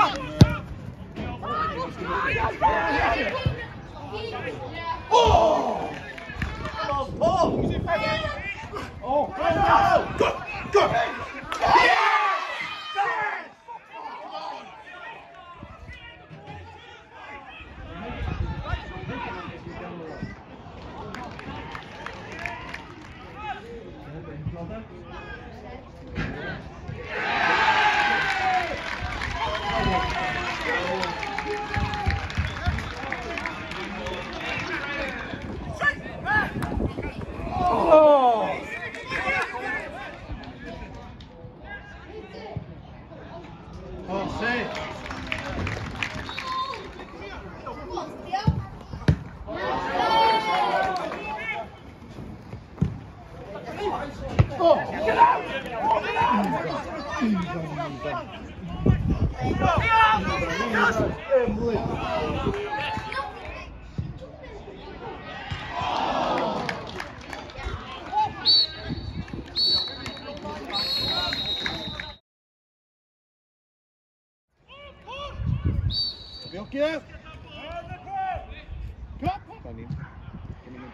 Oh! Oh! Oh! Oh! Go! Go! Yeah! Well done. Get out! Get out! Vê o que é? Ele não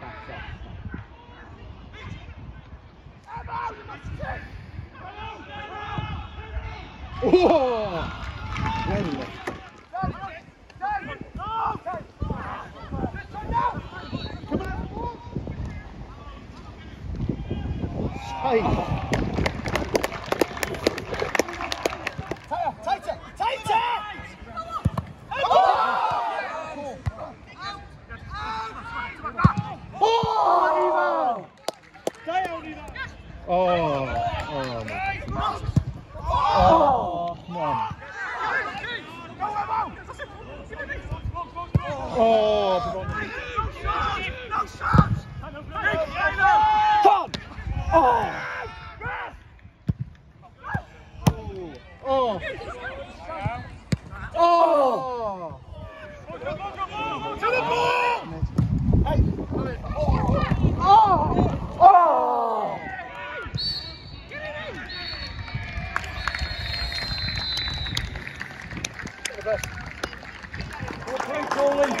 dá 아이. 자야, 자이체, 자이체. 어, 어, 어, 어, 어, 어, Oh! Oh! Oh! To the ball! Hey! Oh! Oh! Oh! Well played, Coley.